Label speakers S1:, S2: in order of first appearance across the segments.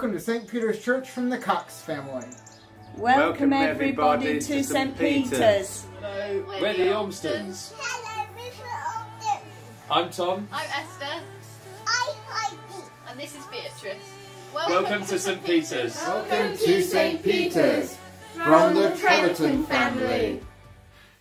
S1: Welcome to St. Peter's Church from the Cox family.
S2: Welcome, everybody, to St Peter's.
S3: Hello,
S4: We're the Olmstons.
S5: Hello, Mr. Ogden.
S4: I'm Tom.
S3: I'm Esther,
S5: I Heidi.
S3: and this is Beatrice.
S4: Welcome to St Peter's.
S1: Welcome to St. Peter's from the Treverton family.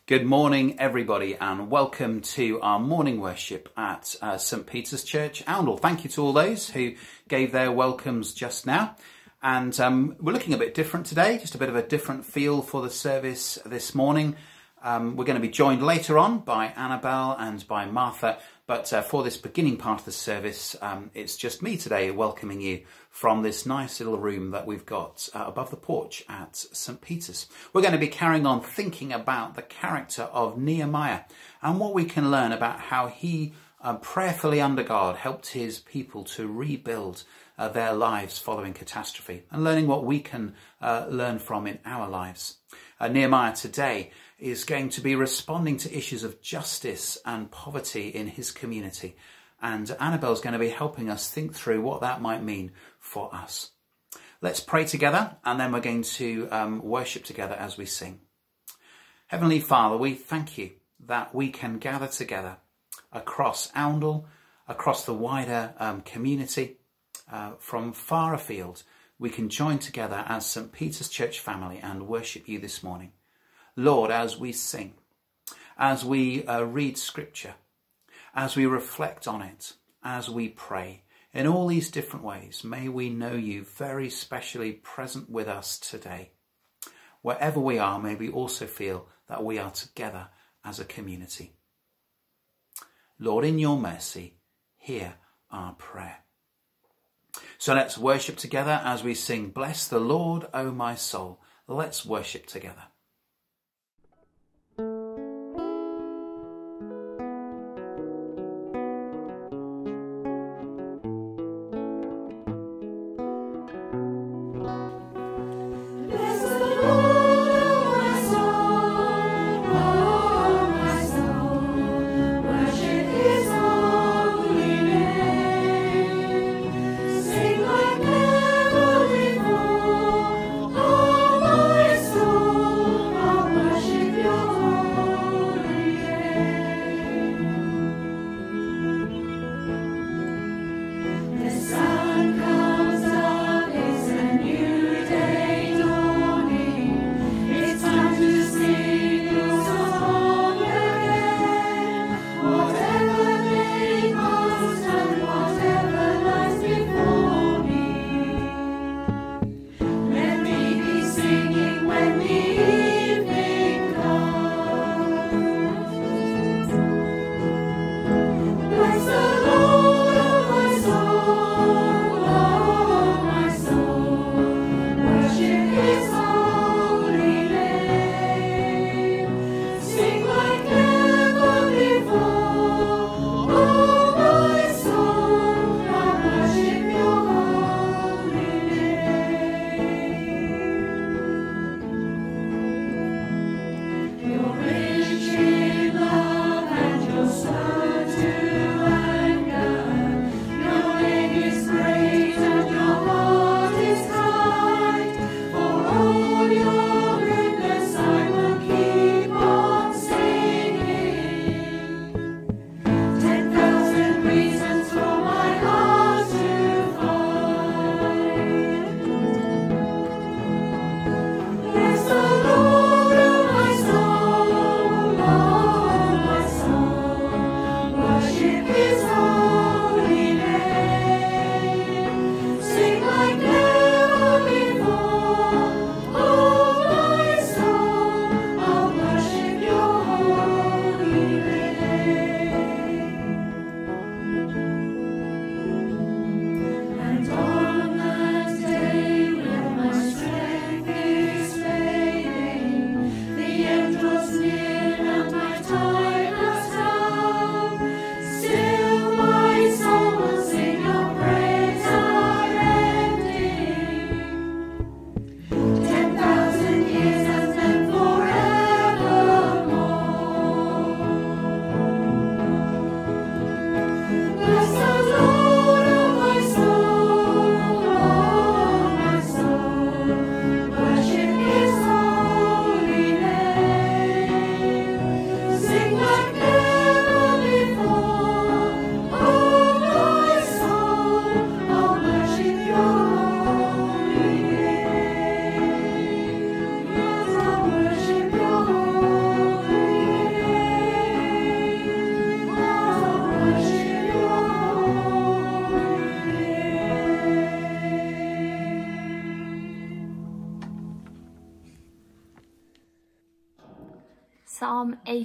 S6: Good morning, everybody, and welcome to our morning worship at uh, St Peter's Church, Oundle. Thank you to all those who gave their welcomes just now. And um, we're looking a bit different today, just a bit of a different feel for the service this morning. Um, we're going to be joined later on by Annabelle and by Martha, but uh, for this beginning part of the service, um, it's just me today welcoming you from this nice little room that we've got uh, above the porch at St. Peter's. We're going to be carrying on thinking about the character of Nehemiah and what we can learn about how he uh, prayerfully under God helped his people to rebuild uh, their lives following catastrophe and learning what we can uh, learn from in our lives. Uh, Nehemiah today is going to be responding to issues of justice and poverty in his community. And Annabelle's going to be helping us think through what that might mean for us. Let's pray together and then we're going to um, worship together as we sing. Heavenly Father, we thank you that we can gather together across Oundle, across the wider um, community, uh, from far afield. We can join together as St. Peter's Church family and worship you this morning. Lord, as we sing, as we uh, read scripture, as we reflect on it, as we pray, in all these different ways, may we know you very specially present with us today. Wherever we are, may we also feel that we are together as a community. Lord, in your mercy, hear our prayer. So let's worship together as we sing, Bless the Lord, O my soul. Let's worship together.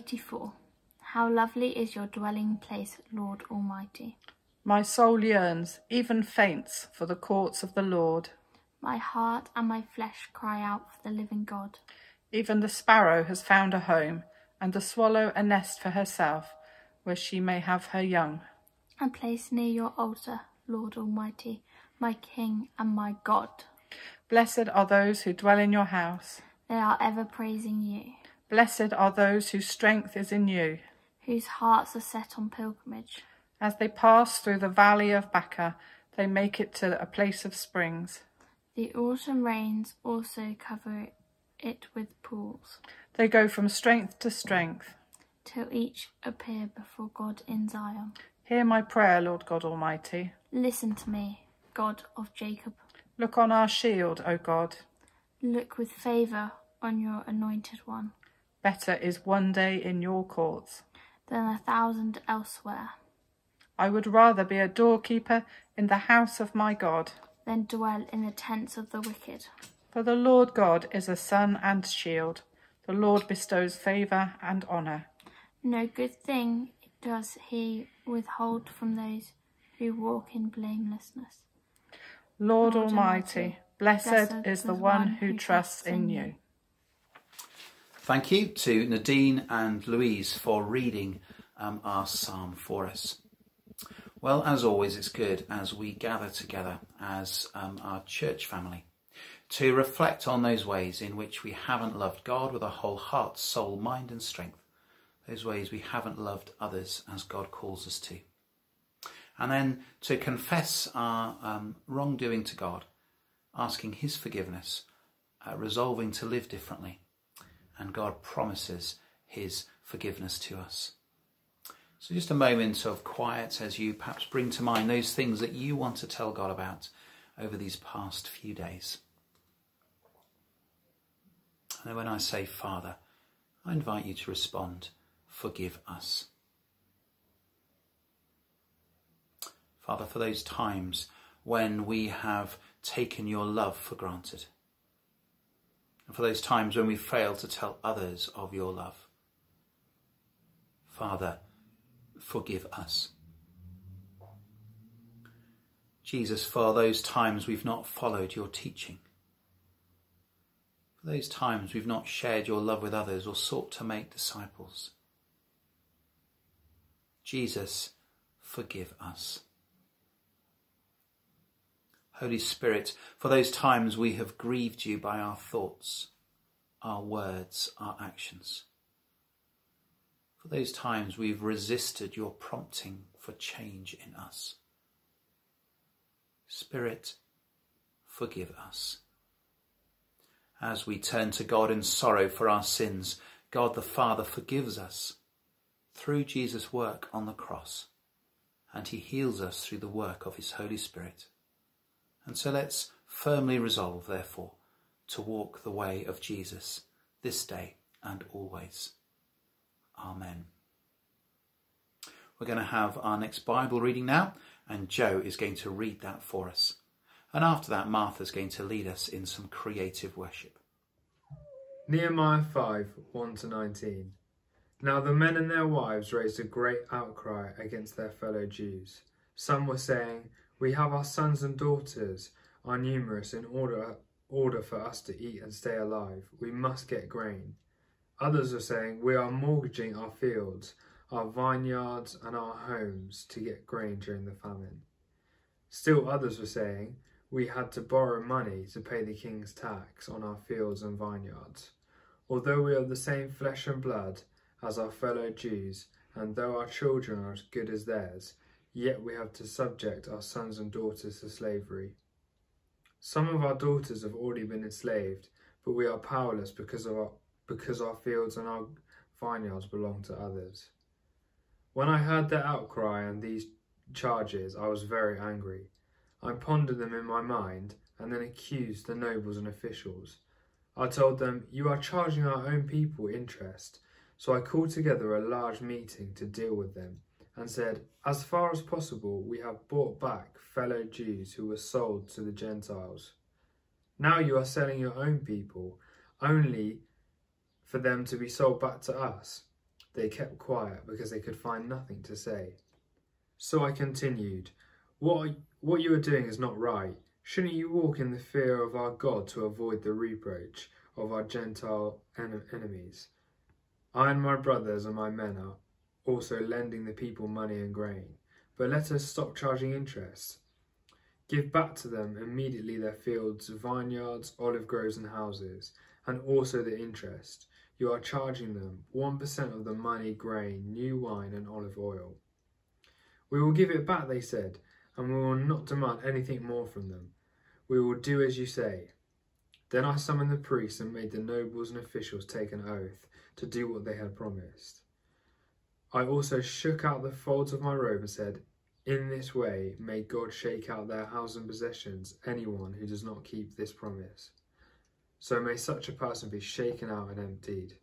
S7: 84 How lovely is your dwelling place, Lord Almighty.
S2: My soul yearns, even faints, for the courts of the Lord.
S7: My heart and my flesh cry out for the living God.
S2: Even the sparrow has found a home, and the swallow a nest for herself, where she may have her young.
S7: A place near your altar, Lord Almighty, my King and my God.
S2: Blessed are those who dwell in your house.
S7: They are ever praising you,
S2: Blessed are those whose strength is in you.
S7: whose hearts are set on pilgrimage.
S2: As they pass through the valley of Baca, they make it to a place of springs.
S7: The autumn rains also cover it with pools,
S2: They go from strength to strength.
S7: till each appear before God in Zion.
S2: Hear my prayer, Lord God Almighty.
S7: Listen to me, God of Jacob.
S2: Look on our shield, O God.
S7: Look with favour on your anointed one,
S2: Better is one day in your courts.
S7: than a thousand elsewhere.
S2: I would rather be a doorkeeper in the house of my God.
S7: Than dwell in the tents of the wicked.
S2: For the Lord God is a sun and shield. The Lord bestows favour and honour.
S7: No good thing does he withhold from those who walk in blamelessness.
S2: Lord,
S7: Lord
S2: Almighty,
S7: Almighty,
S2: blessed,
S7: blessed
S2: is the one who trusts in
S7: you.
S6: Thank you to Nadine and Louise for reading um, our psalm for us. Well, as always, it's good as we gather together as um, our church family to reflect on those ways in which we haven't loved God with our whole heart, soul, mind, and strength. Those ways we haven't loved others as God calls us to. And then to confess our um, wrongdoing to God, asking His forgiveness, uh, resolving to live differently and God promises his forgiveness to us. So, just a moment of quiet as you perhaps bring to mind those things that you want to tell God about over these past few days. And when I say Father, I invite you to respond, Forgive us. Father, for those times when we have taken your love for granted and for those times when we fail to tell others of your love. Father, forgive us. Jesus, for those times we've not followed your teaching, for those times we've not shared your love with others or sought to make disciples. Jesus, forgive us. Holy Spirit, for those times we have grieved you by our thoughts, our words, our actions. For those times we've resisted your prompting for change in us. Spirit, forgive us. As we turn to God in sorrow for our sins, God the Father forgives us through Jesus' work on the cross, and he heals us through the work of his Holy Spirit. And so let's firmly resolve, therefore, to walk the way of Jesus this day and always. Amen. We're going to have our next Bible reading now, and Joe is going to read that for us. And after that, Martha's going to lead us in some creative worship.
S8: Nehemiah 5 1 to 19. Now the men and their wives raised a great outcry against their fellow Jews. Some were saying, We have our sons and daughters are numerous in order, order for us to eat and stay alive. We must get grain. Others are saying, We are mortgaging our fields, our vineyards, and our homes to get grain during the famine. Still others were saying, We had to borrow money to pay the king's tax on our fields and vineyards. Although we are the same flesh and blood as our fellow Jews, and though our children are as good as theirs, yet we have to subject our sons and daughters to slavery. Some of our daughters have already been enslaved, but we are powerless because of our because our fields and our vineyards belong to others. When I heard their outcry and these charges, I was very angry. I pondered them in my mind and then accused the nobles and officials. I told them, You are charging our own people interest. So I called together a large meeting to deal with them and said, As far as possible, we have bought back fellow Jews who were sold to the Gentiles. Now you are selling your own people only for them to be sold back to us. they kept quiet because they could find nothing to say. So I continued, what, what you are doing is not right. Shouldn't you walk in the fear of our God to avoid the reproach of our Gentile en- enemies? I and my brothers and my men are also lending the people money and grain, but let us stop charging interest. Give back to them immediately their fields, vineyards, olive groves, and houses, and also the interest. You are charging them 1% of the money, grain, new wine, and olive oil. We will give it back, they said, and we will not demand anything more from them. We will do as you say. Then I summoned the priests and made the nobles and officials take an oath to do what they had promised. I also shook out the folds of my robe and said, In this way may God shake out their house and possessions anyone who does not keep this promise. So may such a person be shaken out and emptied.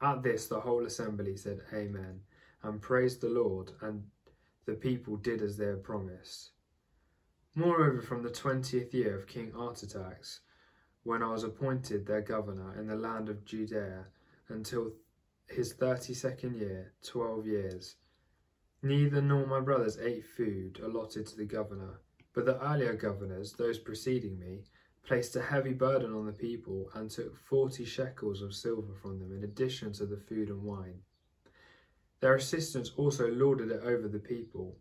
S8: At this the whole assembly said Amen, and praised the Lord, and the people did as they had promised. Moreover, from the twentieth year of King Artaxerxes, when I was appointed their governor in the land of Judea, until his thirty second year, twelve years, neither nor my brothers ate food allotted to the governor, but the earlier governors, those preceding me, placed a heavy burden on the people and took forty shekels of silver from them in addition to the food and wine. Their assistants also lorded it over the people,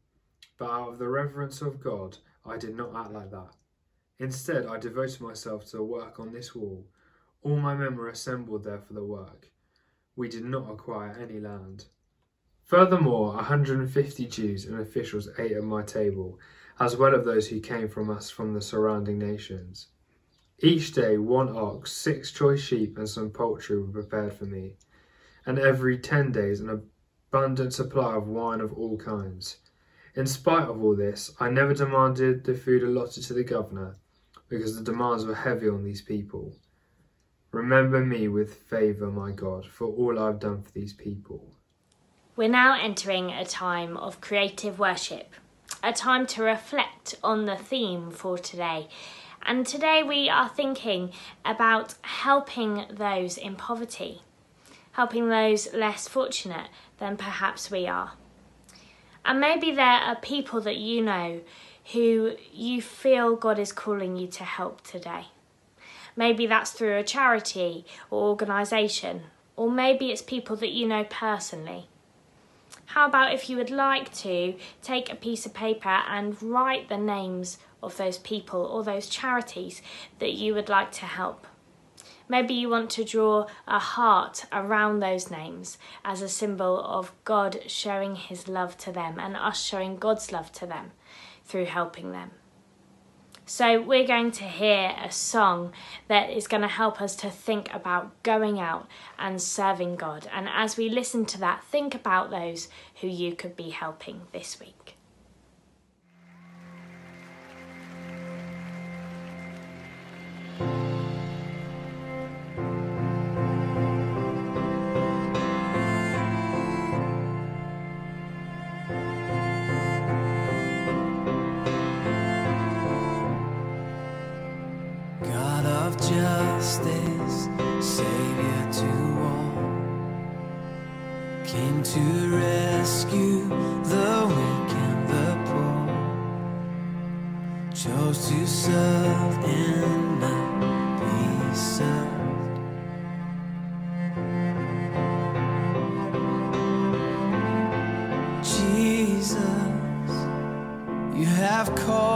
S8: but out of the reverence of God, I did not act like that. Instead, I devoted myself to the work on this wall. All my men were assembled there for the work. We did not acquire any land. Furthermore, 150 Jews and officials ate at my table, as well as those who came from us from the surrounding nations. Each day, one ox, six choice sheep, and some poultry were prepared for me, and every ten days, an abundant supply of wine of all kinds. In spite of all this, I never demanded the food allotted to the governor, because the demands were heavy on these people. Remember me with favour, my God, for all I have done for these people.
S9: We're now entering a time of creative worship, a time to reflect on the theme for today. And today we are thinking about helping those in poverty, helping those less fortunate than perhaps we are. And maybe there are people that you know who you feel God is calling you to help today. Maybe that's through a charity or organisation, or maybe it's people that you know personally. How about if you would like to take a piece of paper and write the names of those people or those charities that you would like to help? Maybe you want to draw a heart around those names as a symbol of God showing His love to them and us showing God's love to them through helping them. So, we're going to hear a song that is going to help us to think about going out and serving God. And as we listen to that, think about those who you could be helping this week.
S10: Justice, Savior to all, came to rescue the weak and the poor, chose to serve and not be served. Jesus, you have called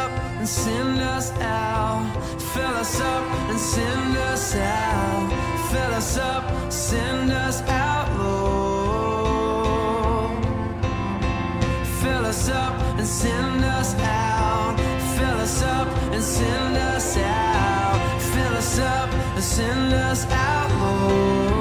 S10: up and send us out. Fill us up and send us out. Fill us up, send us out, Lord. Fill us up and send us out. Fill us up and send us out. Fill us up and send us out, Lord.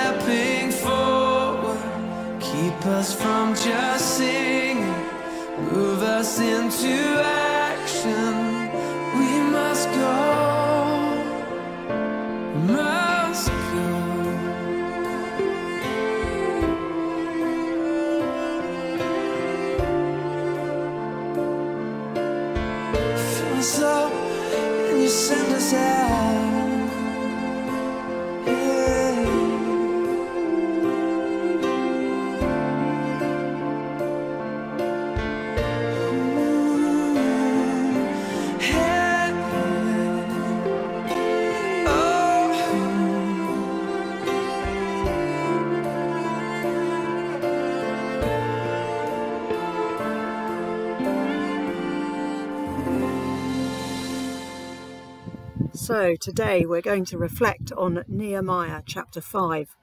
S10: Stepping forward, keep us from just singing, move us into action.
S11: So, today we're going to reflect on Nehemiah chapter 5.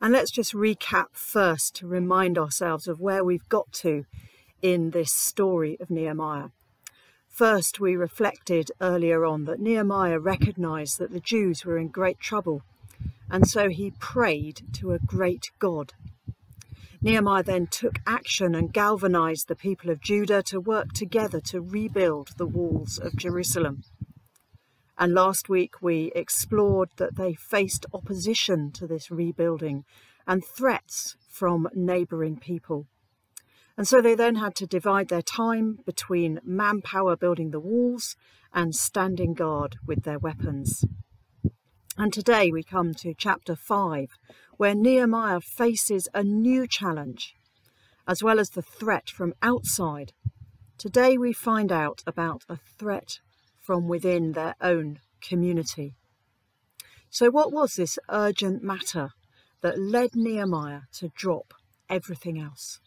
S11: And let's just recap first to remind ourselves of where we've got to in this story of Nehemiah. First, we reflected earlier on that Nehemiah recognized that the Jews were in great trouble, and so he prayed to a great God. Nehemiah then took action and galvanized the people of Judah to work together to rebuild the walls of Jerusalem. And last week we explored that they faced opposition to this rebuilding and threats from neighbouring people. And so they then had to divide their time between manpower building the walls and standing guard with their weapons. And today we come to chapter 5, where Nehemiah faces a new challenge, as well as the threat from outside. Today we find out about a threat from within their own community. So, what was this urgent matter that led Nehemiah to drop everything else?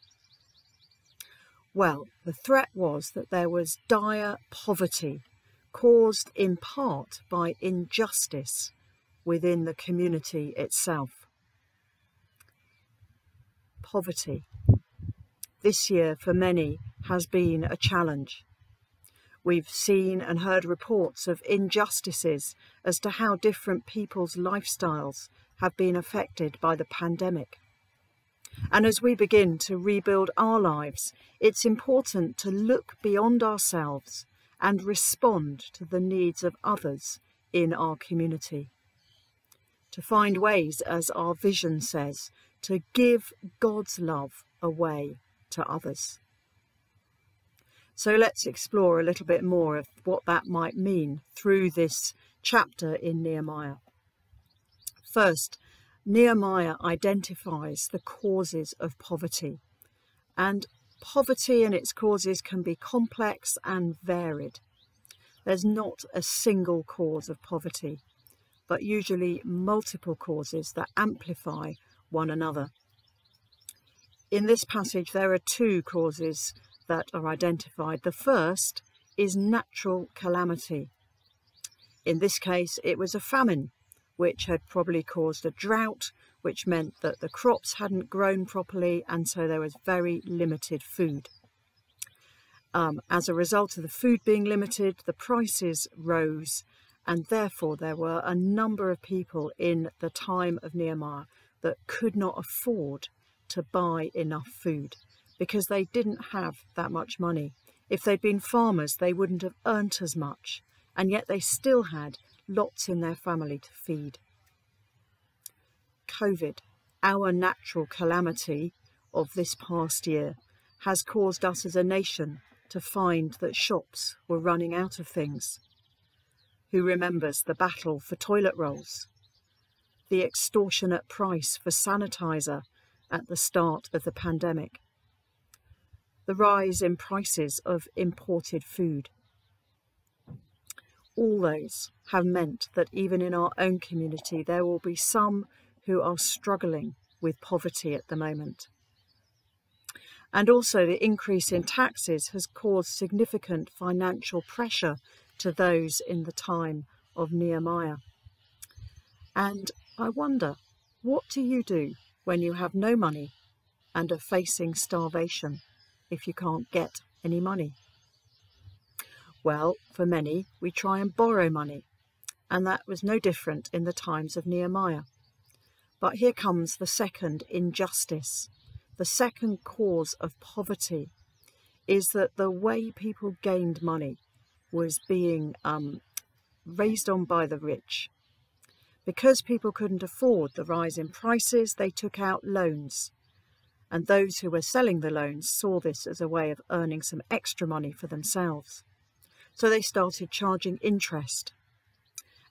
S11: Well, the threat was that there was dire poverty caused in part by injustice within the community itself. Poverty. This year, for many, has been a challenge. We've seen and heard reports of injustices as to how different people's lifestyles have been affected by the pandemic. And as we begin to rebuild our lives, it's important to look beyond ourselves and respond to the needs of others in our community. To find ways, as our vision says, to give God's love away to others. So let's explore a little bit more of what that might mean through this chapter in Nehemiah. First, Nehemiah identifies the causes of poverty, and poverty and its causes can be complex and varied. There's not a single cause of poverty, but usually multiple causes that amplify one another. In this passage, there are two causes that are identified. The first is natural calamity. In this case, it was a famine, which had probably caused a drought, which meant that the crops hadn't grown properly, and so there was very limited food. Um, as a result of the food being limited, the prices rose, and therefore there were a number of people in the time of Nehemiah that could not afford to buy enough food because they didn't have that much money. If they'd been farmers, they wouldn't have earned as much, and yet they still had lots in their family to feed. COVID, our natural calamity of this past year, has caused us as a nation to find that shops were running out of things. Who remembers the battle for toilet rolls? The extortionate price for sanitizer at the start of the pandemic? The rise in prices of imported food? All those have meant that even in our own community there will be some who are struggling with poverty at the moment. And also, the increase in taxes has caused significant financial pressure to those in the time of Nehemiah. And I wonder, what do you do when you have no money and are facing starvation if you can't get any money? Well, for many, we try and borrow money, and that was no different in the times of Nehemiah. But here comes the second injustice. The second cause of poverty is that the way people gained money was being um, raised on by the rich. Because people couldn't afford the rise in prices, they took out loans. And those who were selling the loans saw this as a way of earning some extra money for themselves. So they started charging interest.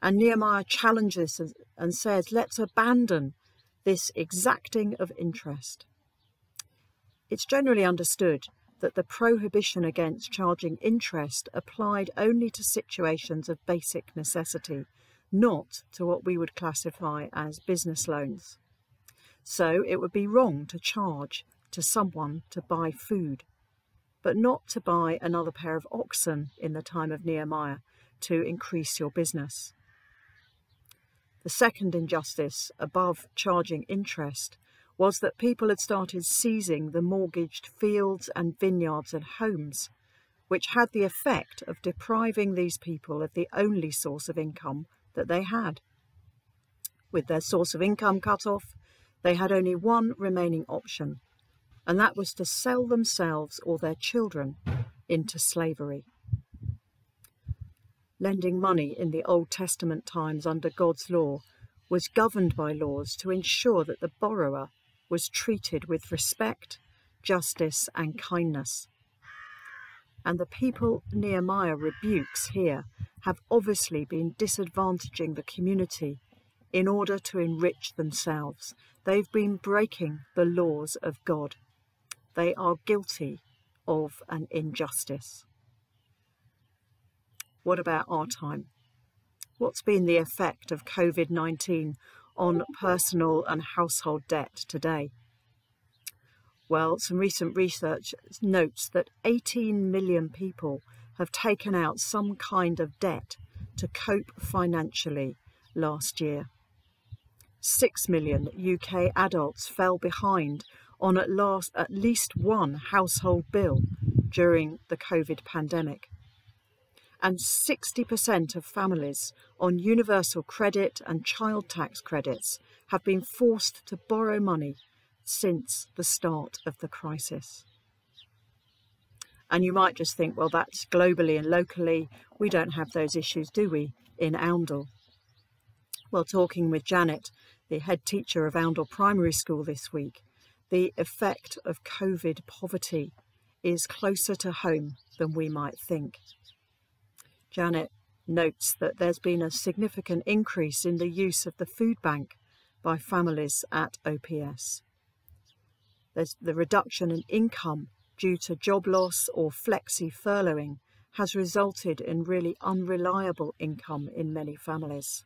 S11: And Nehemiah challenges and says, let's abandon this exacting of interest. It's generally understood that the prohibition against charging interest applied only to situations of basic necessity, not to what we would classify as business loans. So it would be wrong to charge to someone to buy food, but not to buy another pair of oxen in the time of Nehemiah to increase your business. The second injustice, above charging interest, was that people had started seizing the mortgaged fields and vineyards and homes, which had the effect of depriving these people of the only source of income that they had. With their source of income cut off, they had only one remaining option, and that was to sell themselves or their children into slavery. Lending money in the Old Testament times under God's law was governed by laws to ensure that the borrower was treated with respect, justice, and kindness. And the people Nehemiah rebukes here have obviously been disadvantaging the community in order to enrich themselves. They've been breaking the laws of God. They are guilty of an injustice. What about our time? What's been the effect of COVID 19 on personal and household debt today? Well, some recent research notes that 18 million people have taken out some kind of debt to cope financially last year. 6 million UK adults fell behind on at, last, at least one household bill during the COVID pandemic. and 60% of families on universal credit and child tax credits have been forced to borrow money since the start of the crisis. And you might just think, well, that's globally and locally. We don't have those issues, do we, in Oundle? Well, talking with Janet, the head teacher of Oundle Primary School this week, the effect of COVID poverty is closer to home than we might think. Janet notes that there's been a significant increase in the use of the food bank by families at OPS. There's the reduction in income due to job loss or flexi furloughing has resulted in really unreliable income in many families.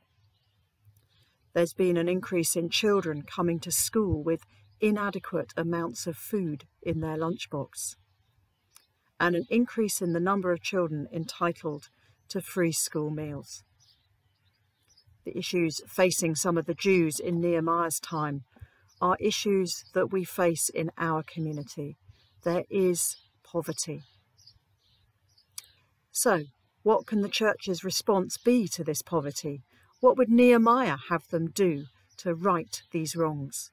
S11: There's been an increase in children coming to school with inadequate amounts of food in their lunchbox, and an increase in the number of children entitled to free school meals. The issues facing some of the Jews in Nehemiah's time are issues that we face in our community. There is poverty. So, what can the church's response be to this poverty? What would Nehemiah have them do to right these wrongs?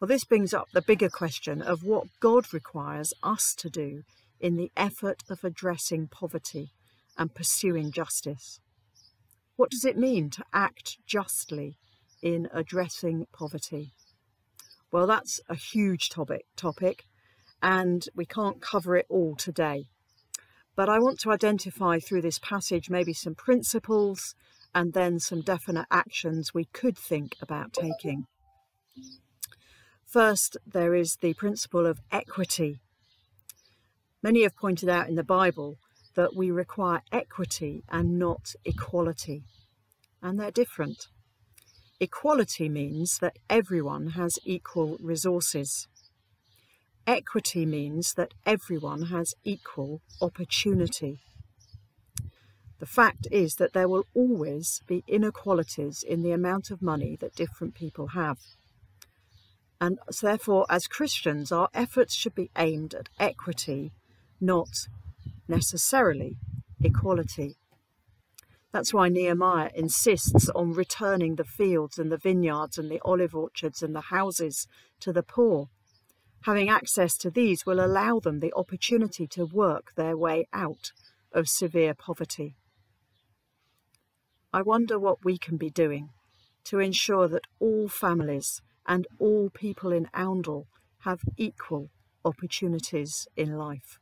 S11: Well, this brings up the bigger question of what God requires us to do in the effort of addressing poverty and pursuing justice. What does it mean to act justly in addressing poverty? Well, that's a huge topic, topic, and we can't cover it all today. But I want to identify through this passage maybe some principles and then some definite actions we could think about taking. First, there is the principle of equity. Many have pointed out in the Bible that we require equity and not equality, and they're different. Equality means that everyone has equal resources. Equity means that everyone has equal opportunity. The fact is that there will always be inequalities in the amount of money that different people have. And therefore, as Christians, our efforts should be aimed at equity, not necessarily equality. That's why Nehemiah insists on returning the fields and the vineyards and the olive orchards and the houses to the poor. Having access to these will allow them the opportunity to work their way out of severe poverty. I wonder what we can be doing to ensure that all families and all people in Oundle have equal opportunities in life.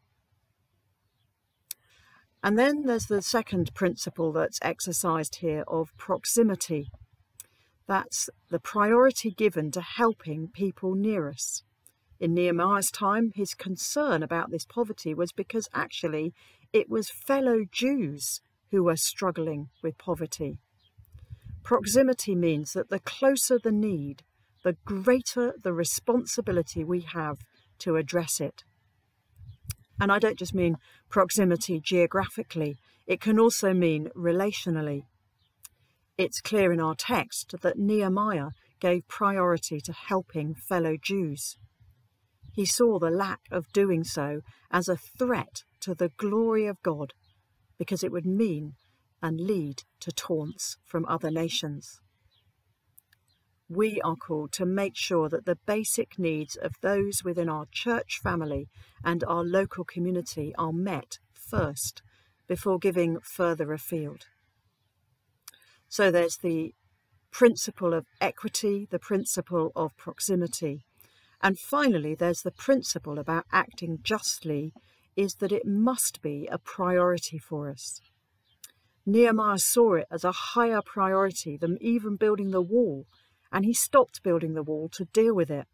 S11: And then there's the second principle that's exercised here of proximity. That's the priority given to helping people near us. In Nehemiah's time, his concern about this poverty was because actually it was fellow Jews who were struggling with poverty. Proximity means that the closer the need, the greater the responsibility we have to address it. And I don't just mean proximity geographically, it can also mean relationally. It's clear in our text that Nehemiah gave priority to helping fellow Jews. He saw the lack of doing so as a threat to the glory of God because it would mean and lead to taunts from other nations. We are called to make sure that the basic needs of those within our church family and our local community are met first before giving further afield. So there's the principle of equity, the principle of proximity, and finally there's the principle about acting justly is that it must be a priority for us. Nehemiah saw it as a higher priority than even building the wall, and he stopped building the wall to deal with it.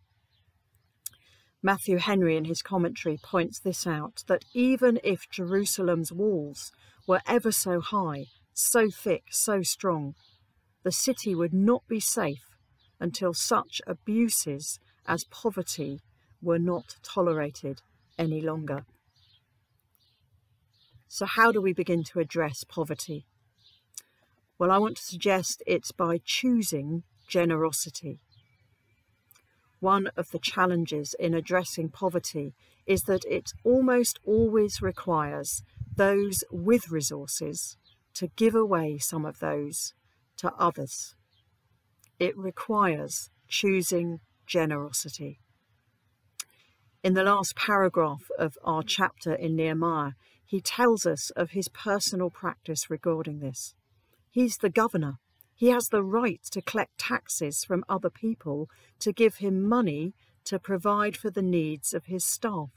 S11: Matthew Henry, in his commentary, points this out that even if Jerusalem's walls were ever so high, so thick, so strong, the city would not be safe until such abuses as poverty were not tolerated any longer. So, how do we begin to address poverty? Well, I want to suggest it's by choosing generosity. one of the challenges in addressing poverty is that it almost always requires those with resources to give away some of those to others. It requires choosing generosity. In the last paragraph of our chapter in Nehemiah, he tells us of his personal practice regarding this. He's the governor. He has the right to collect taxes from other people to give him money to provide for the needs of his staff.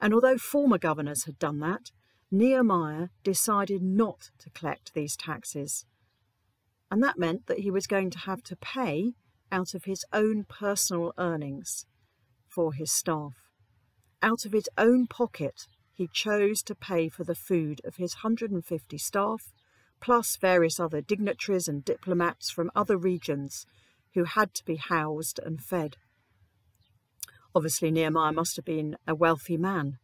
S11: And although former governors had done that, Nehemiah decided not to collect these taxes. And that meant that he was going to have to pay out of his own personal earnings for his staff. Out of his own pocket, he chose to pay for the food of his 150 staff, plus various other dignitaries and diplomats from other regions who had to be housed and fed. Obviously, Nehemiah must have been a wealthy man,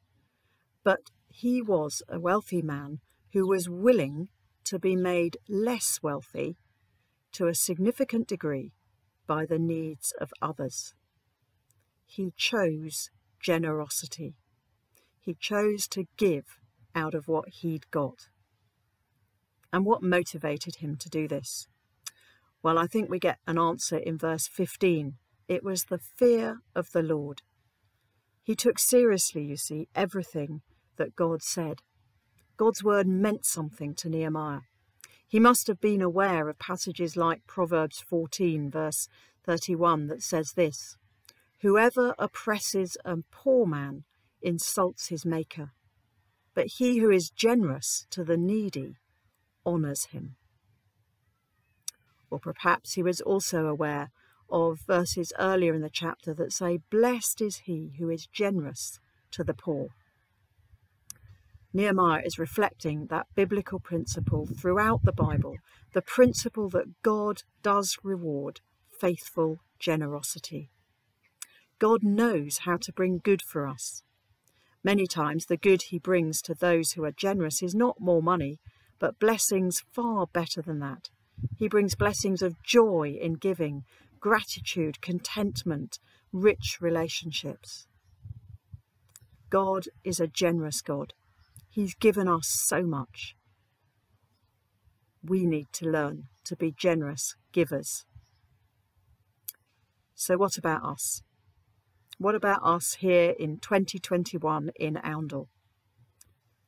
S11: but he was a wealthy man who was willing to be made less wealthy to a significant degree by the needs of others. He chose generosity. He chose to give out of what he'd got. And what motivated him to do this? Well, I think we get an answer in verse 15. It was the fear of the Lord. He took seriously, you see, everything that God said. God's word meant something to Nehemiah. He must have been aware of passages like Proverbs 14, verse 31, that says this Whoever oppresses a poor man insults his maker, but he who is generous to the needy honours him. Or perhaps he was also aware of verses earlier in the chapter that say, Blessed is he who is generous to the poor. Nehemiah is reflecting that biblical principle throughout the Bible, the principle that God does reward faithful generosity. God knows how to bring good for us. Many times, the good he brings to those who are generous is not more money, but blessings far better than that. He brings blessings of joy in giving, gratitude, contentment, rich relationships. God is a generous God. He's given us so much. We need to learn to be generous givers. So, what about us? What about us here in 2021 in Oundle?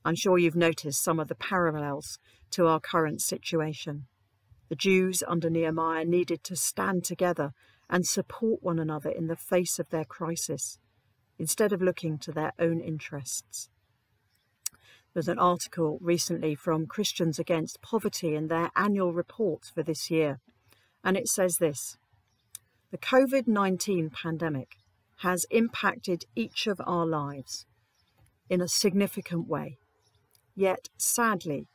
S11: I'm sure you've noticed some of the parallels to our current situation. The Jews under Nehemiah needed to stand together and support one another in the face of their crisis, instead of looking to their own interests. There's an article recently from Christians Against Poverty in their annual report for this year, and it says this The COVID 19 pandemic has impacted each of our lives in a significant way. Yet, sadly,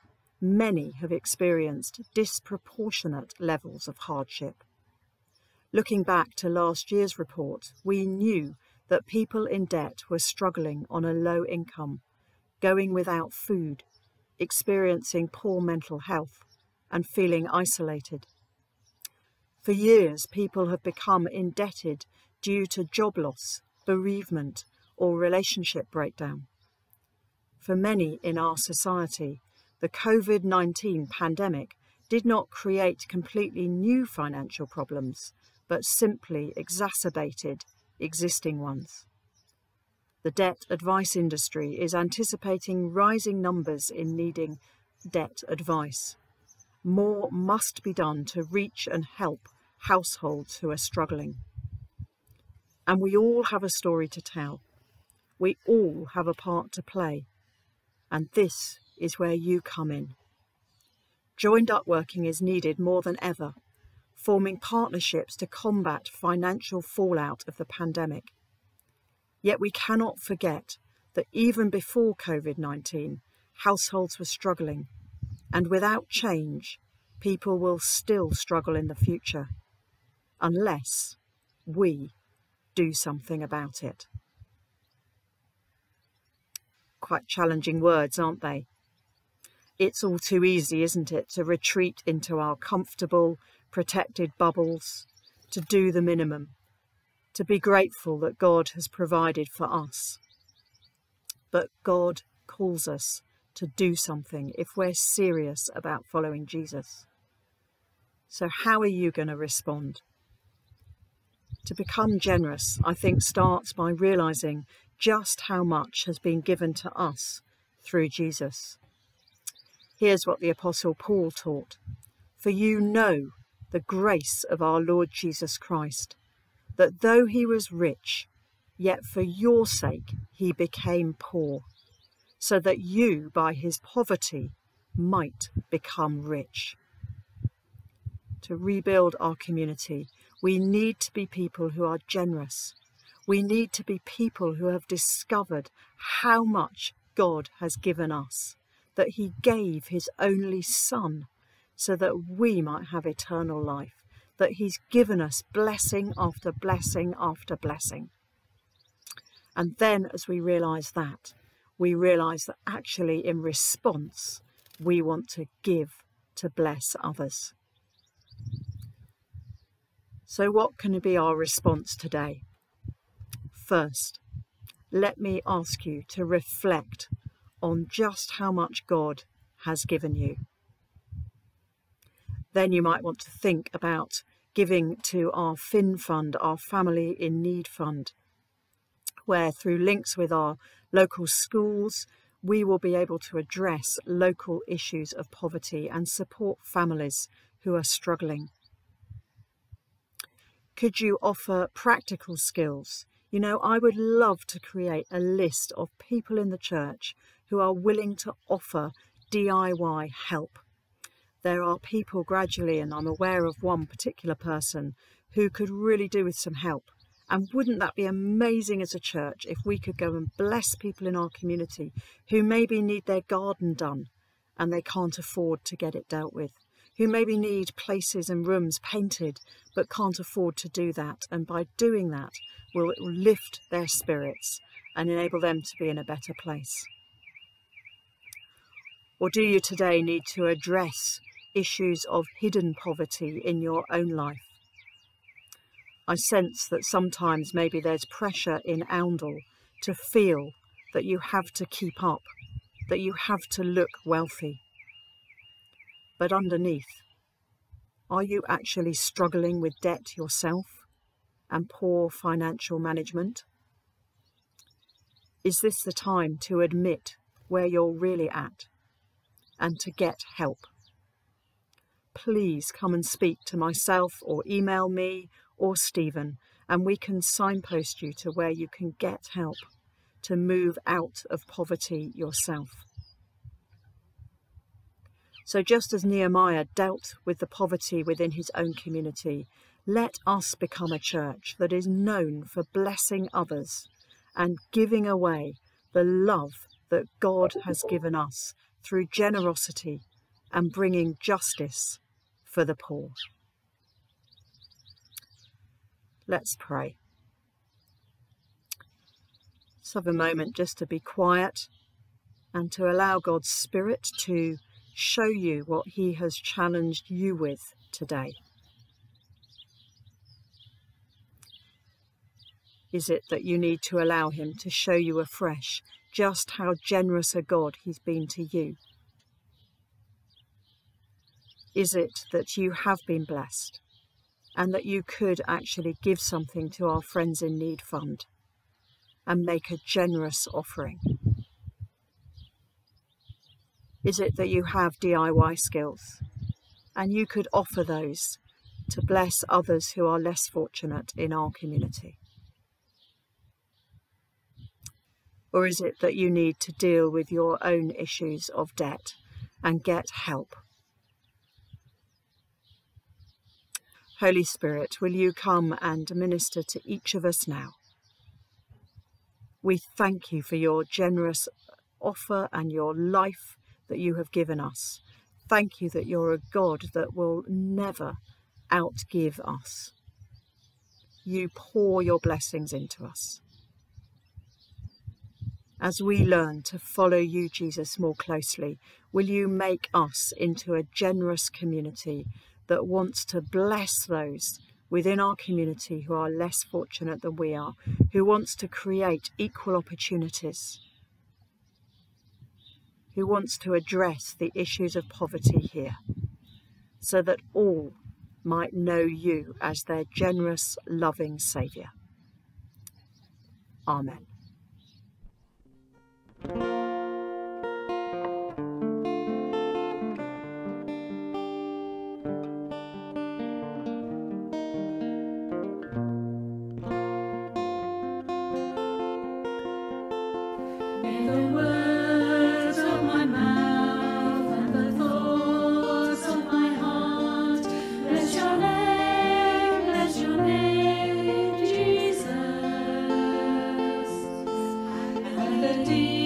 S11: many have experienced disproportionate levels of hardship. Looking back to last year's report, we knew that people in debt were struggling on a low income, going without food, experiencing poor mental health, and feeling isolated. For years, people have become indebted due to job loss, bereavement, or relationship breakdown. For many in our society, the COVID 19 pandemic did not create completely new financial problems, but simply exacerbated existing ones. The debt advice industry is anticipating rising numbers in needing debt advice. More must be done to reach and help households who are struggling. And we all have a story to tell. We all have a part to play. And this is where you come in. Joined up working is needed more than ever, forming partnerships to combat financial fallout of the pandemic. Yet we cannot forget that even before COVID 19, households were struggling, and without change, people will still struggle in the future, unless we do something about it. Quite challenging words, aren't they? It's all too easy, isn't it, to retreat into our comfortable, protected bubbles, to do the minimum, to be grateful that God has provided for us. But God calls us to do something if we're serious about following Jesus. So, how are you going to respond? To become generous, I think, starts by realizing just how much has been given to us through Jesus. Here's what the Apostle Paul taught For you know the grace of our Lord Jesus Christ, that though he was rich, yet for your sake he became poor, so that you by his poverty might become rich. To rebuild our community, we need to be people who are generous. We need to be people who have discovered how much God has given us, that He gave His only Son so that we might have eternal life, that He's given us blessing after blessing after blessing. And then, as we realise that, we realise that actually, in response, we want to give to bless others. So, what can be our response today? First, let me ask you to reflect on just how much God has given you. Then you might want to think about giving to our FIN fund, our Family in Need Fund, where through links with our local schools, we will be able to address local issues of poverty and support families who are struggling. Could you offer practical skills? You know, I would love to create a list of people in the church who are willing to offer DIY help. There are people gradually, and I'm aware of one particular person who could really do with some help. And wouldn't that be amazing as a church if we could go and bless people in our community who maybe need their garden done and they can't afford to get it dealt with? Who maybe need places and rooms painted but can't afford to do that, and by doing that, will lift their spirits and enable them to be in a better place? Or do you today need to address issues of hidden poverty in your own life? I sense that sometimes maybe there's pressure in Oundle to feel that you have to keep up, that you have to look wealthy. But underneath, are you actually struggling with debt yourself and poor financial management? Is this the time to admit where you're really at and to get help? Please come and speak to myself or email me or Stephen, and we can signpost you to where you can get help to move out of poverty yourself. So, just as Nehemiah dealt with the poverty within his own community, let us become a church that is known for blessing others and giving away the love that God has given us through generosity and bringing justice for the poor. Let's pray. Let's have a moment just to be quiet and to allow God's Spirit to show you what He has challenged you with today. Is it that you need to allow Him to show you afresh just how generous a God He's been to you? Is it that you have been blessed and that you could actually give something to our Friends in Need Fund and make a generous offering? Is it that you have DIY skills and you could offer those to bless others who are less fortunate in our community? Or is it that you need to deal with your own issues of debt and get help? Holy Spirit, will you come and minister to each of us now? We thank you for your generous offer and your life that you have given us. Thank you that you're a God that will never outgive us. You pour your blessings into us. As we learn to follow you, Jesus, more closely, will you make us into a generous community that wants to bless those within our community who are less fortunate than we are, who wants to create equal opportunities, who wants to address the issues of poverty here, so that all might know you as their generous, loving Saviour. Amen.
S12: And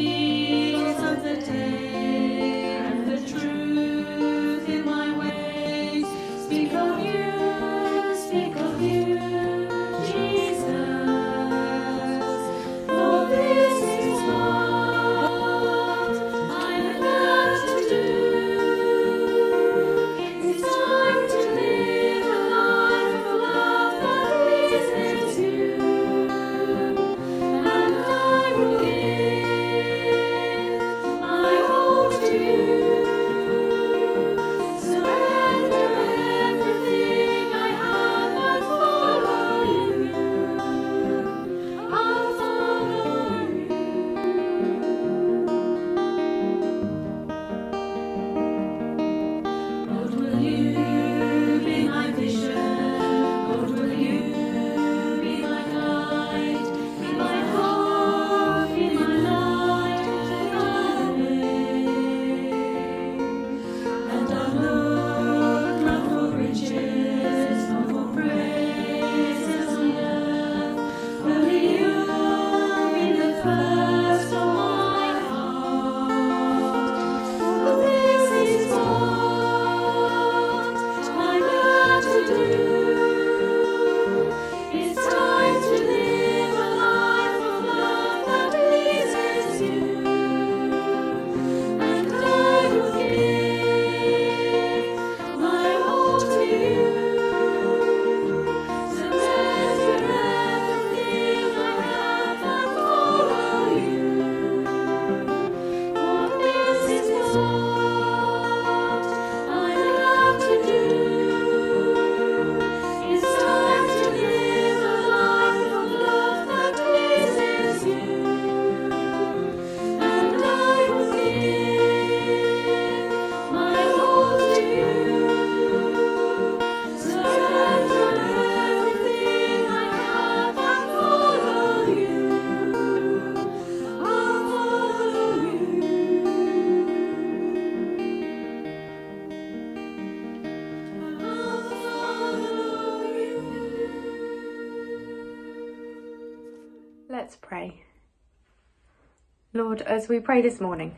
S13: as we pray this morning,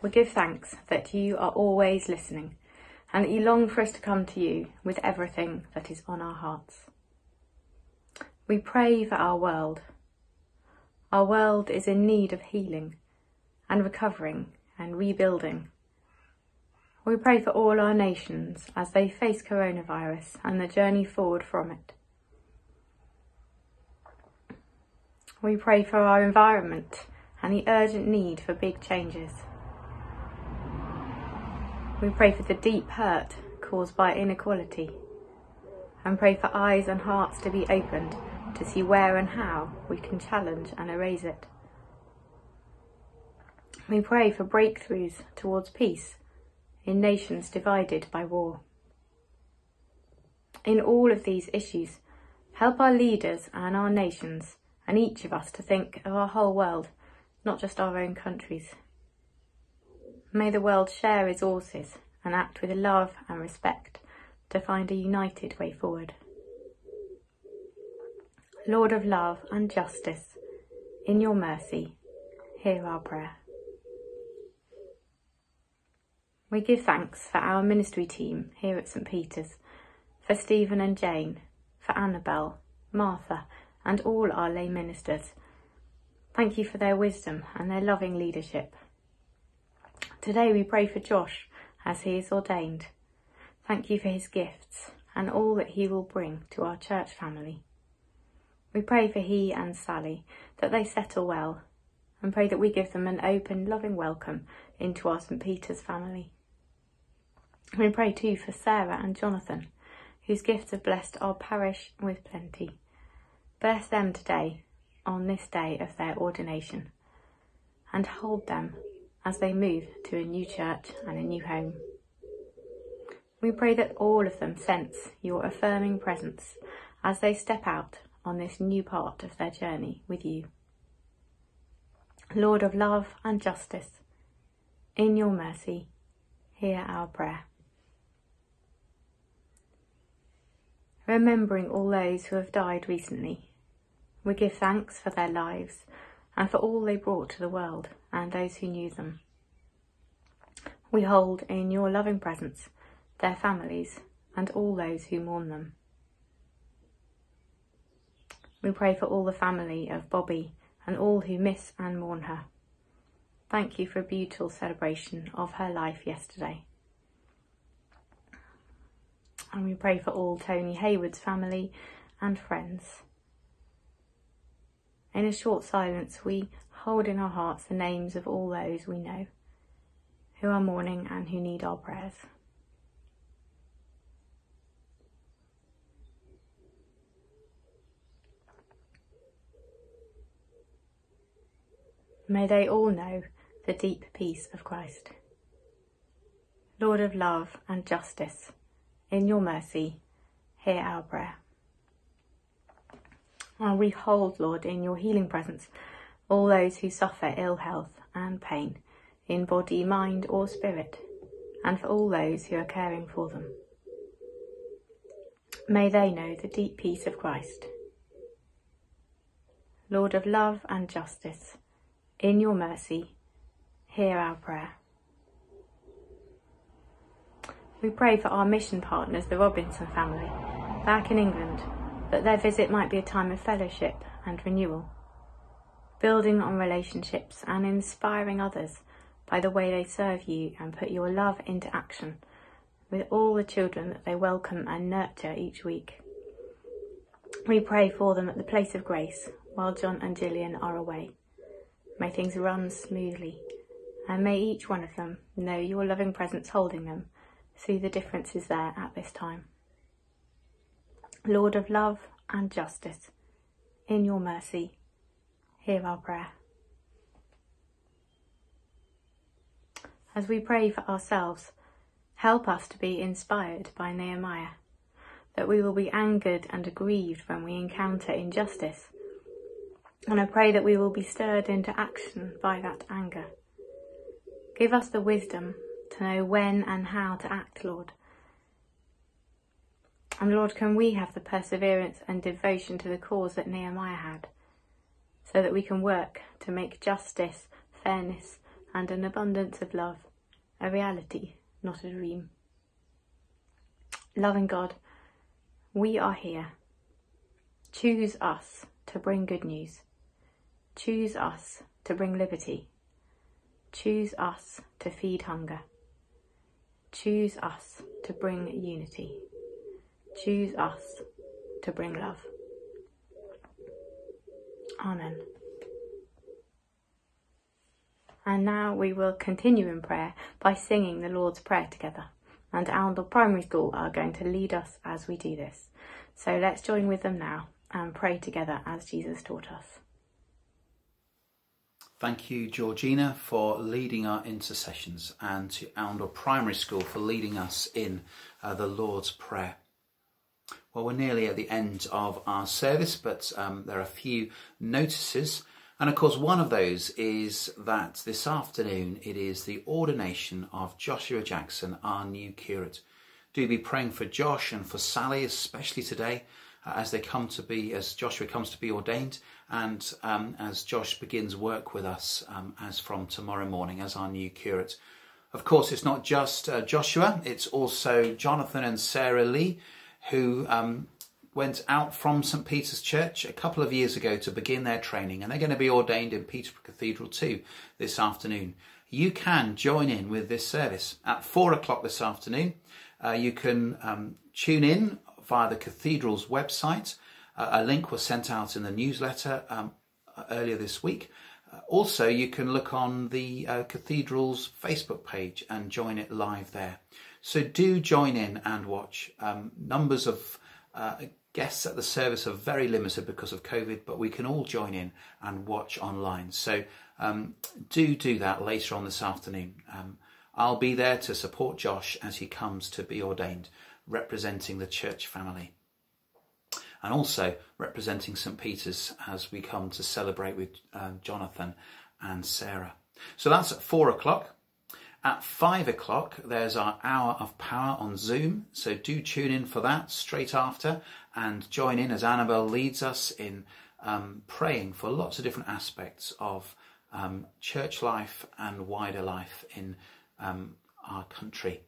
S13: we give thanks that you are always listening and that you long for us to come to you with everything that is on our hearts. We pray for our world. Our world is in need of healing and recovering and rebuilding. We pray for all our nations as they face coronavirus and the journey forward from it. We pray for our environment and the urgent need for big changes. We pray for the deep hurt caused by inequality and pray for eyes and hearts to be opened to see where and how we can challenge and erase it. We pray for breakthroughs towards peace in nations divided by war. In all of these issues, help our leaders and our nations and each of us to think of our whole world, not just our own countries. May the world share resources and act with love and respect to find a united way forward. Lord of love and justice, in your mercy, hear our prayer. We give thanks for our ministry team here at St Peter's, for Stephen and Jane, for Annabel, Martha, and all our lay ministers. Thank you for their wisdom and their loving leadership. Today we pray for Josh as he is ordained. Thank you for his gifts and all that he will bring to our church family. We pray for he and Sally that they settle well and pray that we give them an open, loving welcome into our St. Peter's family. We pray too for Sarah and Jonathan, whose gifts have blessed our parish with plenty. Bless them today on this day of their ordination and hold them as they move to a new church and a new home. We pray that all of them sense your affirming presence as they step out on this new part of their journey with you. Lord of love and justice, in your mercy, hear our prayer. Remembering all those who have died recently, we give thanks for their lives and for all they brought to the world and those who knew them. We hold in your loving presence their families and all those who mourn them. We pray for all the family of Bobby and all who miss and mourn her. Thank you for a beautiful celebration of her life yesterday. And we pray for all Tony Hayward's family and friends. In a short silence, we hold in our hearts the names of all those we know who are mourning and who need our prayers. May they all know the deep peace of Christ. Lord of love and justice, in your mercy, hear our prayer. And we hold, Lord, in your healing presence all those who suffer ill health and pain in body, mind, or spirit, and for all those who are caring for them. May they know the deep peace of Christ. Lord of love and justice, in your mercy, hear our prayer. We pray for our mission partners, the Robinson family, back in England, that their visit might be a time of fellowship and renewal, building on relationships and inspiring others by the way they serve you and put your love into action with all the children that they welcome and nurture each week. We pray for them at the place of grace while John and Gillian are away. May things run smoothly, and may each one of them know your loving presence holding them See the differences there at this time. Lord of love and justice, in your mercy, hear our prayer. As we pray for ourselves, help us to be inspired by Nehemiah, that we will be angered and aggrieved when we encounter injustice. And I pray that we will be stirred into action by that anger. Give us the wisdom to know when and how to act, Lord. And Lord, can we have the perseverance and devotion to the cause that Nehemiah had, so that we can work to make justice, fairness, and an abundance of love a reality, not a dream. Loving God, we are here. Choose us to bring good news. Choose us to bring liberty. Choose us to feed hunger. Choose us to bring unity. Choose us to bring love. Amen. And now we will continue in prayer by singing the Lord's Prayer together. And Oundle Primary School are going to lead us as we do this. So let's join with them now and pray together as Jesus taught us.
S6: Thank you, Georgina, for leading our intercessions, and to Oundle Primary School for leading us in uh, the Lord's Prayer. Well, we're nearly at the end of our service, but um, there are a few notices. And of course, one of those is that this afternoon it is the ordination of Joshua Jackson, our new curate. Do be praying for Josh and for Sally, especially today, uh, as they come to be, as Joshua comes to be ordained, and um, as Josh begins work with us um, as from tomorrow morning as our new curate. Of course, it's not just uh, Joshua; it's also Jonathan and Sarah Lee, who um, went out from St Peter's Church a couple of years ago to begin their training, and they're going to be ordained in Peterborough Cathedral too this afternoon. You can join in with this service at four o'clock this afternoon. Uh, you can um, tune in via the cathedral's website. Uh, a link was sent out in the newsletter um, earlier this week. Uh, also, you can look on the uh, cathedral's Facebook page and join it live there. So do join in and watch. Um, numbers of uh, guests at the service are very limited because of COVID, but we can all join in and watch online. So um, do do that later on this afternoon. Um, I'll be there to support Josh as he comes to be ordained, representing the church family. And also representing St. Peter's as we come to celebrate with um, Jonathan and Sarah. So that's at four o'clock. At five o'clock, there's our hour of power on Zoom. So do tune in for that straight after and join in as Annabelle leads us in um, praying for lots of different aspects of um, church life and wider life in um, our country.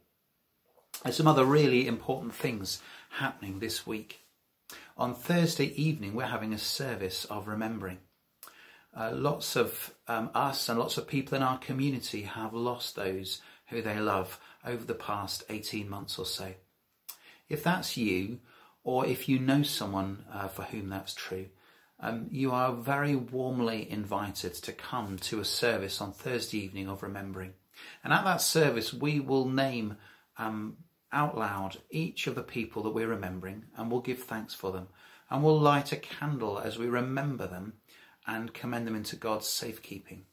S6: There's some other really important things happening this week. On Thursday evening, we're having a service of remembering. Uh, lots of um, us and lots of people in our community have lost those who they love over the past 18 months or so. If that's you, or if you know someone uh, for whom that's true, um, you are very warmly invited to come to a service on Thursday evening of remembering. And at that service, we will name um, out loud each of the people that we're remembering and we'll give thanks for them. And we'll light a candle as we remember them and commend them into God's safekeeping.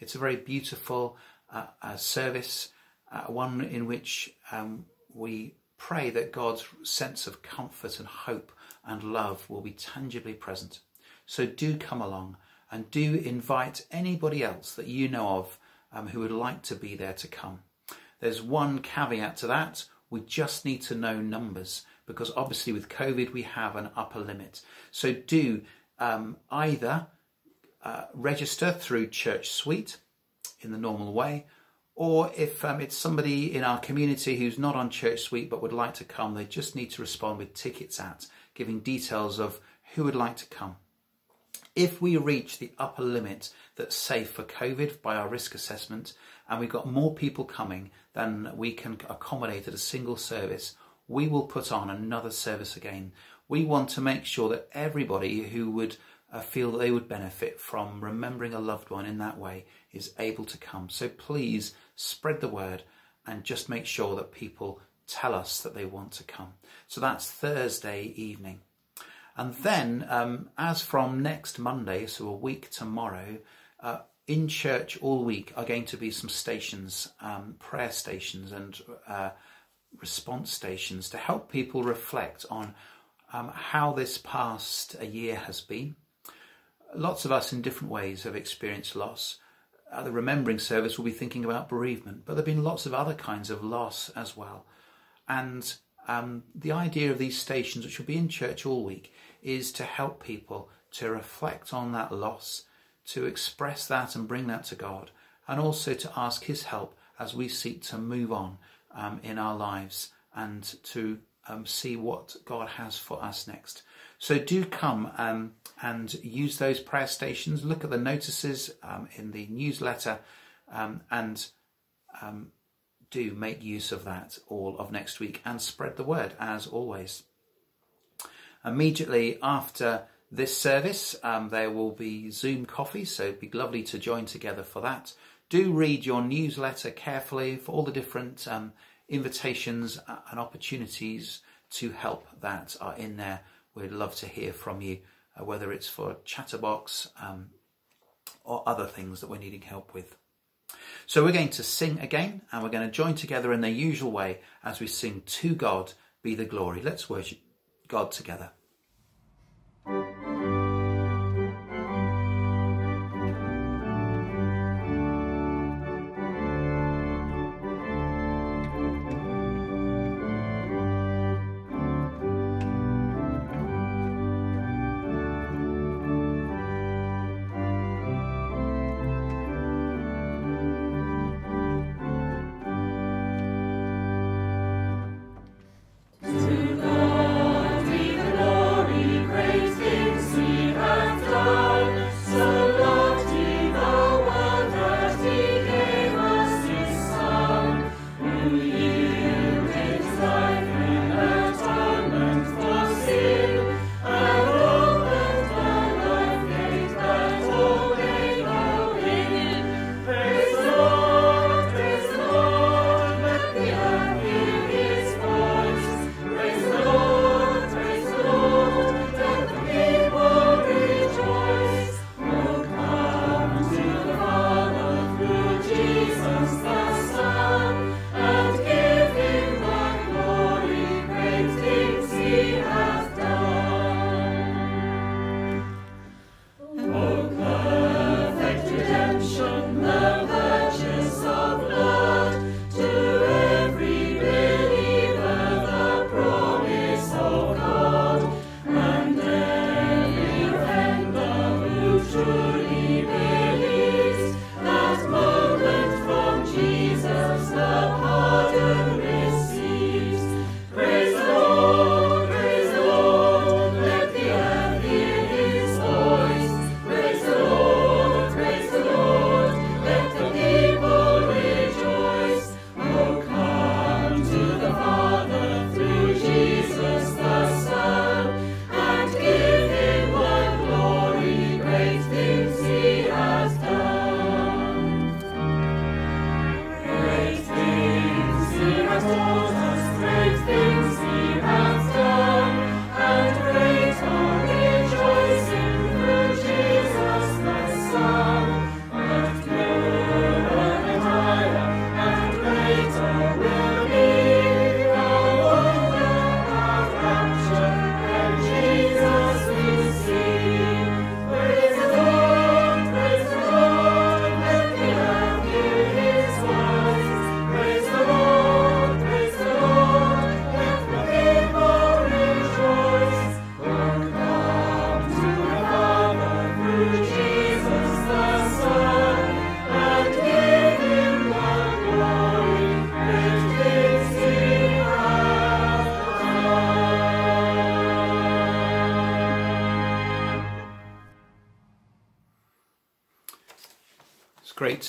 S6: It's a very beautiful uh, uh, service, uh, one in which um, we pray that God's sense of comfort and hope and love will be tangibly present. So do come along and do invite anybody else that you know of um, who would like to be there to come. There's one caveat to that. We just need to know numbers because obviously with COVID we have an upper limit. So do um, either uh, register through ChurchSuite in the normal way, or if um, it's somebody in our community who's not on ChurchSuite but would like to come, they just need to respond with tickets at, giving details of who would like to come. If we reach the upper limit that's safe for COVID by our risk assessment, and we've got more people coming than we can accommodate at a single service, we will put on another service again. We want to make sure that everybody who would uh, feel that they would benefit from remembering a loved one in that way is able to come. So please spread the word and just make sure that people tell us that they want to come. So that's Thursday evening. And then, um, as from next Monday, so a week tomorrow, uh, in church all week are going to be some stations, um, prayer stations and uh, response stations to help people reflect on um, how this past year has been. Lots of us in different ways have experienced loss. At the remembering service, we'll be thinking about bereavement, but there have been lots of other kinds of loss as well. And um, the idea of these stations, which will be in church all week, is to help people to reflect on that loss, to express that and bring that to God, and also to ask His help as we seek to move on um, in our lives and to um, see what God has for us next. So do come um, and use those prayer stations. Look at the notices um, in the newsletter um, and um, do make use of that all of next week and spread the word as always. Immediately after this service, um, there will be Zoom coffee, so it'd be lovely to join together for that. Do read your newsletter carefully for all the different um, invitations and opportunities to help that are in there. We'd love to hear from you, uh, whether it's for Chatterbox um, or other things that we're needing help with. So we're going to sing again and we're going to join together in the usual way as we sing To God Be the Glory. Let's worship God together.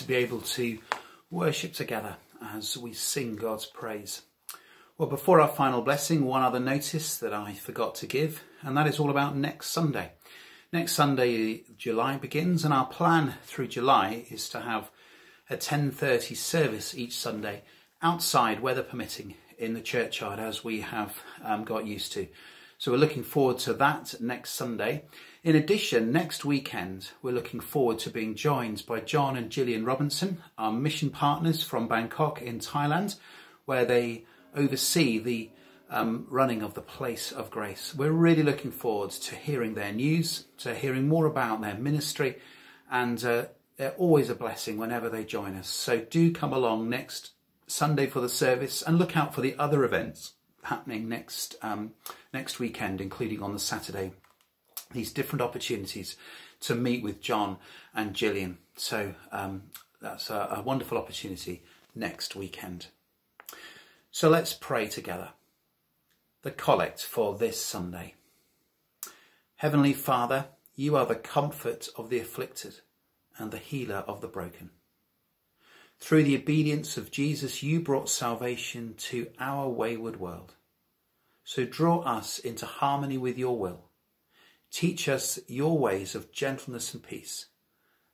S6: Be able to worship together as we sing God's praise. Well, before our final blessing, one other notice that I forgot to give, and that is all about next Sunday. Next Sunday, July begins, and our plan through July is to have a 10:30 service each Sunday outside, weather permitting, in the churchyard as we have um, got used to. So we're looking forward to that next Sunday. In addition, next weekend, we're looking forward to being joined by John and Gillian Robinson, our mission partners from Bangkok in Thailand, where they oversee the um, running of the Place of Grace. We're really looking forward to hearing their news, to hearing more about their ministry, and uh, they're always a blessing whenever they join us. So do come along next Sunday for the service and look out for the other events happening next um, next weekend, including on the Saturday. These different opportunities to meet with John and Gillian. So um, that's a, a wonderful opportunity next weekend. So let's pray together. The collect for this Sunday. Heavenly Father, you are the comfort of the afflicted and the healer of the broken. Through the obedience of Jesus, you brought salvation to our wayward world. So draw us into harmony with your will. Teach us your ways of gentleness and peace,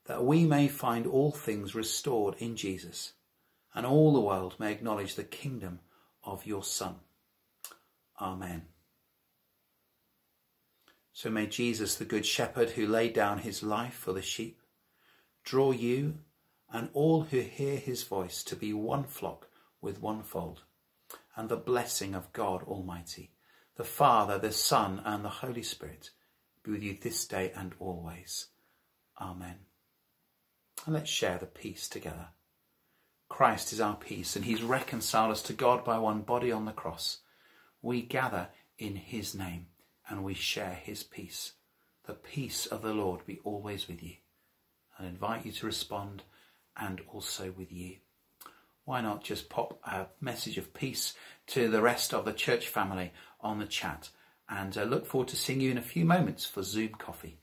S6: that we may find all things restored in Jesus, and all the world may acknowledge the kingdom of your Son. Amen. So may Jesus, the Good Shepherd who laid down his life for the sheep, draw you and all who hear his voice to be one flock with one fold and the blessing of God Almighty, the Father, the Son, and the Holy Spirit be with you this day and always. Amen. And let's share the peace together. Christ is our peace, and he's reconciled us to God by one body on the cross. We gather in his name, and we share his peace. The peace of the Lord be always with you. I invite you to respond, and also with you why not just pop a message of peace to the rest of the church family on the chat and uh, look forward to seeing you in a few moments for Zoom coffee.